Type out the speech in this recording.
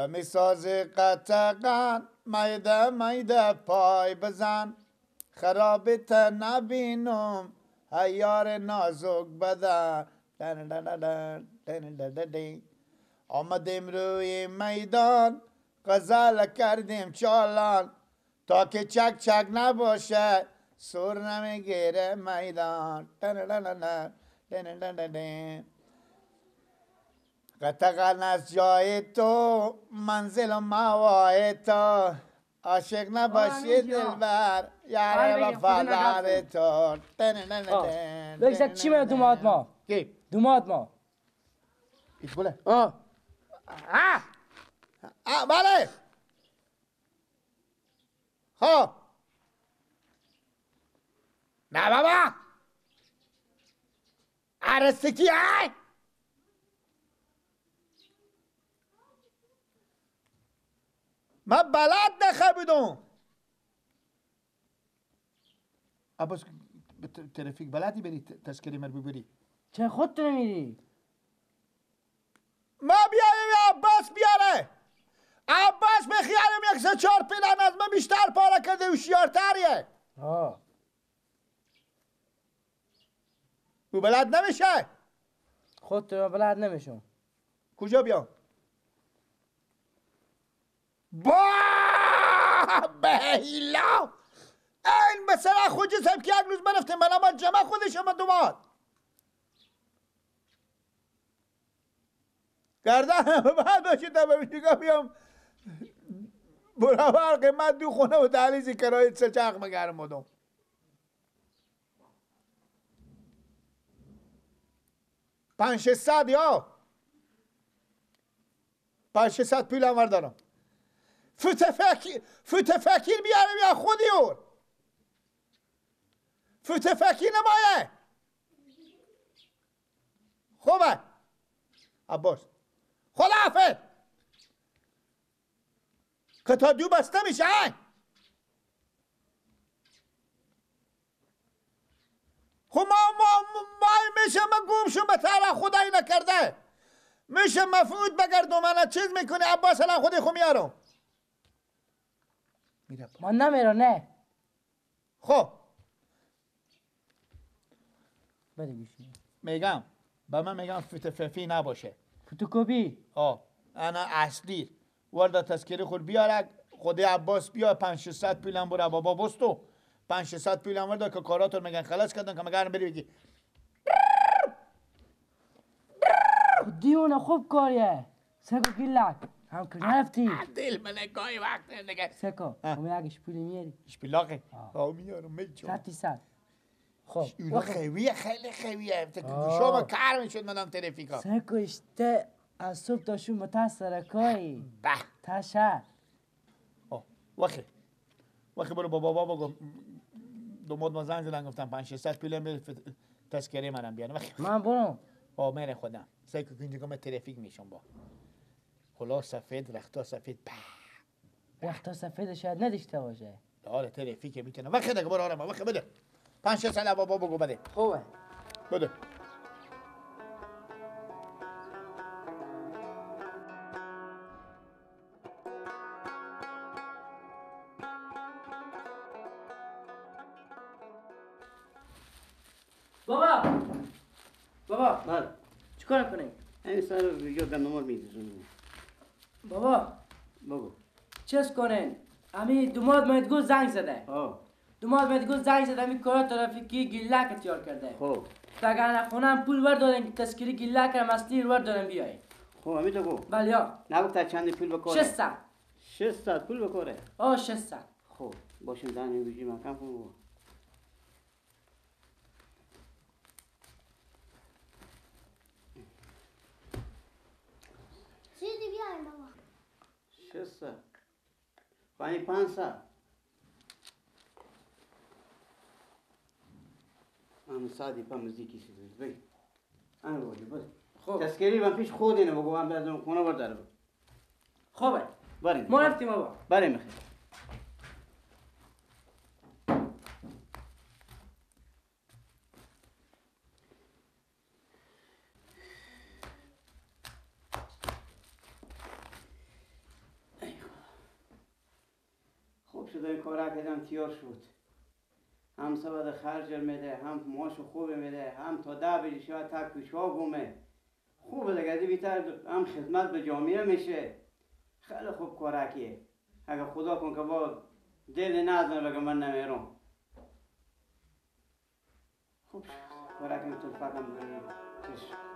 و می‌سازه قطقن میده میده پای بزن خرابت نبینم هیار نازک بدن آمدیم روی میدان قزل کردیم چالان تا که چک چک نباشه سر نمی‌گیره میدان قطقن از جای تو منزل و موای تو. عاشق نباشی. دلبر آره یار خدا وفادار. تو. بگذار چی میاد دومات. ما؟ کی؟ دومات ما. ایش بله آه. آه. آه بله. خب. نه بابا. عرصه کی من بلد نخه بودم عباس ترافیک بلدی بری ت- تذکره مر ببری چه خود تو نمیری؟ ما بیاریم یا عباس بیاره. عباس به خیالم یک سه چهار پیلن از من بیشتر پاره کرده هوشیارتریه. آه. او بلد نمیشه. خود تو بلد نمیشم. کجا بیام؟ بهیلا این مثلا خود جسم که یک روز برفتیم من اما جمع خودش هم دوماد گردن بعد باشید تا به بیام. برابر قیمت دو خونه و دهلیزی کرایه سه چرخ مگرم بودم پنج ششصد یا؟ پنج ششصد پول هم دارم فوت فکر بیارم یا خودی اور نمایه. خوبه. عباس. خدا حافظ که تا دو بسته میشه خب ما ما ما میشه ما گم شو به طرح خدایی نکرده. میشه مفعود بگردم من چیز می‌کنه؟ عباس الان خودی خو میارم. میره من نمیرم نه خب. بده میگم. به من میگم فتففی نباشه. فتوکپی آه انا اصلی. ورد تذکره خود بیاره. خود عباس بیا. 500 پیلم برو. بابا بستو. 500 پیلم ورد که کاراتور میگن. خلاص کردن که مگرم بری بگی. خود دیونه خوب کاریه. سکو گیلک هم کجا رفتی دل من گاهی وقت دیگه سکو. همه یکش پولی میاری بلاغه آه. میارم میچون صد صد خب اونا خویه خیلی خویه آه. شما کار می‌شد منم ترافیکا سکو اشته از صبح تا شو متاثر کاری به تشه آه وقتی وقتی برو با بابا بگو دو مد ما زنگ زدن گفتم 5 600 پیلم فت- تذکره منم بیان وقتی من با من خودم سعی کن که اینجا من ترافیک میشم با کلاه سفید رختا سفید. وقتا سفید شاید نداشته باشه. آره ترافیک می‌تونه. وقتی دیگه برو آرام وقتی بده. 5 600 بابا بگو بده. خوبه بده. بابا. بابا. بله. چیکار کنیم؟ این سر ویدیو گندمار میدیزونیم بابا. بگو. چیز کنین؟ امی دوماد مهد گل زنگ زده. مهد گل زنگ زده. امی کارا ترافیکی گیلک تیار کرده. خب. تا اگر خونم پول ور دادن که تذکری گیلک هم اصلی ور دادن بیای خب همی تو گو بله یا نگفت چند پول بکاره؟ 600 600 پول بکاره؟ آه 600 خب باشین دانی ویجی من کم کن छः सात पाँच पाँच ام سادی پا مزدیکی سی دوید بی ام بودی بود. خوب تسکری من پیش خود اینه بگو من بیادم خونه برداره خب بریم ما رفتیم آبا بریم خیلی شده کارا کردم تیار شد. هم سبد خرج میده هم ماش خوب میده هم تا ده بجی شاید تا کشوا گومه خوب دیگه دی بیتر هم خدمت به جامعه میشه. خیلی خوب کارکیه اگه خدا کن که با دل نزنه بگه من نمیرم. خوب کارک میتون فقط چشم